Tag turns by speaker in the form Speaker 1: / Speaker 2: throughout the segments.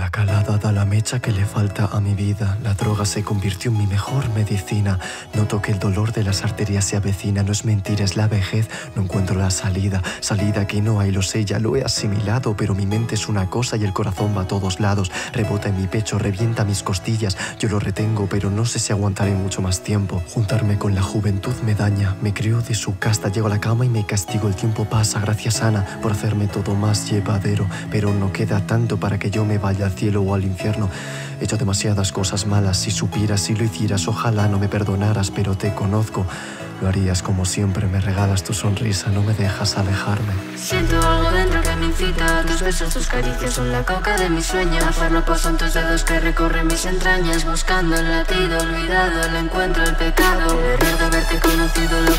Speaker 1: La calada da la mecha que le falta a mi vida. La droga se convirtió en mi mejor medicina. Noto que el dolor de las arterias se avecina. No es mentira, es la vejez. No encuentro la salida. Salida que no hay, lo sé, ya lo he asimilado. Pero mi mente es una cosa y el corazón va a todos lados. Rebota en mi pecho, revienta mis costillas. Yo lo retengo, pero no sé si aguantaré mucho más tiempo. Juntarme con la juventud me daña. Me creo de su casta. Llego a la cama y me castigo. El tiempo pasa, gracias Ana, por hacerme todo más llevadero. Pero no queda tanto para que yo me vaya al cielo o al infierno. He hecho demasiadas cosas malas. Si supieras, si lo hicieras, ojalá no me perdonaras, pero te conozco. Lo harías como siempre, me regalas tu sonrisa, no me dejas alejarme.
Speaker 2: Siento algo dentro que me incita, tus besos, tus caricias son la coca de mis sueños. Fármaco son tus dedos que recorren mis entrañas, buscando el latido olvidado, el encuentro, el pecado. Recuerdo haberte conocido, lo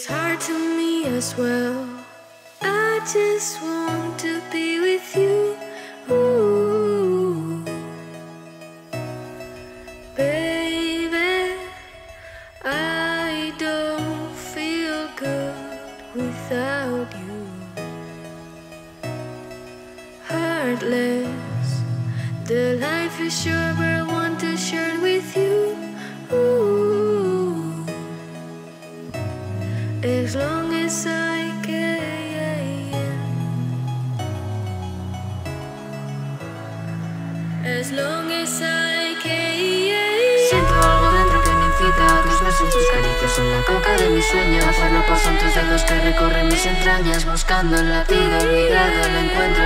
Speaker 2: It's hard to me as well. I just want to be with you. Ooh. Baby, I don't feel good without you. Heartless, the life is short, Long. Siento algo dentro que me incita. Tus besos, tus caricias son la coca de mis sueños. Hacerlo pasan tus dedos que recorren mis entrañas. Buscando el latido olvidado, el encuentro,